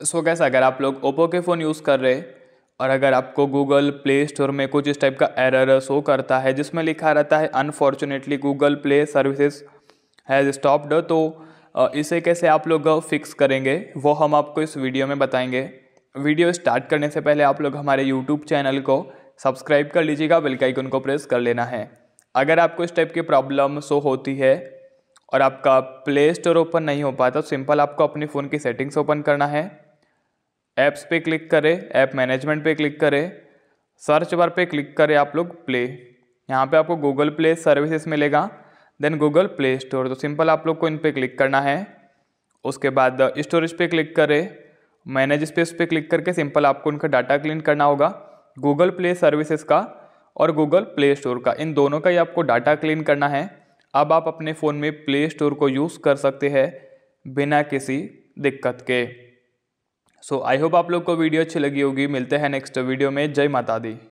सो कैसे अगर आप लोग ओप्पो के फ़ोन यूज़ कर रहे और अगर आपको गूगल प्ले स्टोर में कुछ इस टाइप का एरर शो करता है, जिसमें लिखा रहता है unfortunately Google play services has stopped तो इसे कैसे आप लोग फिक्स करेंगे, वो हम आपको इस वीडियो में बताएँगे। वीडियो स्टार्ट करने से पहले आप लोग हमारे यूट्यूब चैनल को सब्सक्राइब कर लीजिएगा बेल आइकन को प्रेस कर लेना है। अगर आपको इस टाइप की प्रॉब्लम शो होती है और आपका प्ले स्टोर ओपन नहीं हो पाता तो सिंपल आपको अपने फ़ोन की सेटिंग्स ओपन करना है। ऐप्स पे क्लिक करें ऐप मैनेजमेंट पे क्लिक करें सर्च बार पे क्लिक करें आप लोग प्ले यहाँ पे आपको गूगल प्ले सर्विसेज़ मिलेगा देन गूगल प्ले स्टोर तो सिंपल आप लोग को इन पर क्लिक करना है. उसके बाद स्टोरेज पे क्लिक करें मैनेज स्पेस पे क्लिक करके सिंपल आपको उनका डाटा क्लीन करना होगा गूगल प्ले सर्विसेज़ का और गूगल प्ले स्टोर का. इन दोनों का ही आपको डाटा क्लीन करना है. अब आप अपने फ़ोन में प्ले स्टोर को यूज़ कर सकते हैं बिना किसी दिक्कत के. सो आई होप आप लोग को वीडियो अच्छी लगी होगी। मिलते हैं नेक्स्ट वीडियो में। जय माता दी।